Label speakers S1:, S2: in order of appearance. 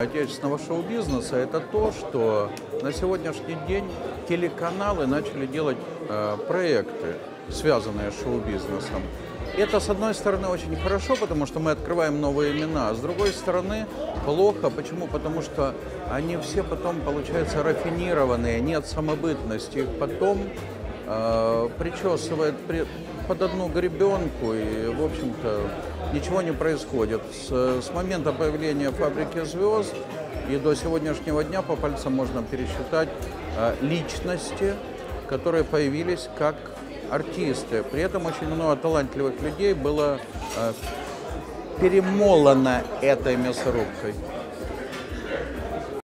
S1: отечественного шоу-бизнеса, это то, что на сегодняшний день телеканалы начали делать э, проекты, связанные с шоу-бизнесом. Это, с одной стороны, очень хорошо, потому что мы открываем новые имена, а с другой стороны, плохо. Почему? Потому что они все потом, получаются, рафинированные, нет самобытности. Их потом э, причесывает при, под одну гребенку, и, в общем-то, ничего не происходит. С, с момента появления «Фабрики звезд» и до сегодняшнего дня по пальцам можно пересчитать э, личности, которые появились как артисты. При этом очень много талантливых людей было э, перемолено этой мясорубкой.